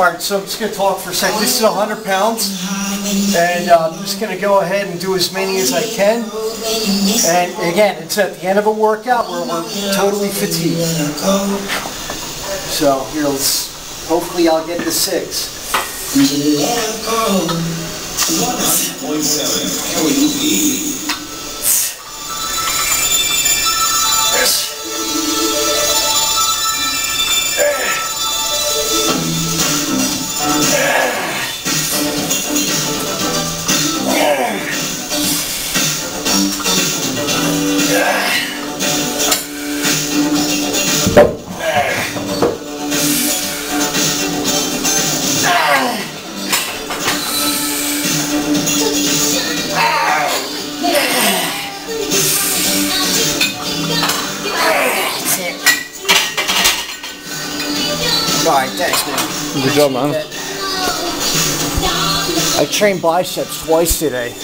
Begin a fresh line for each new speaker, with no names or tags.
All right, so I'm just going to talk for a second. This is 100 pounds, and uh, I'm just going to go ahead and do as many as I can. And again, it's at the end of a workout where we're totally fatigued. So here, let's. Hopefully, I'll get the six. All right, thanks, man.
Good job, man.
I trained biceps twice today.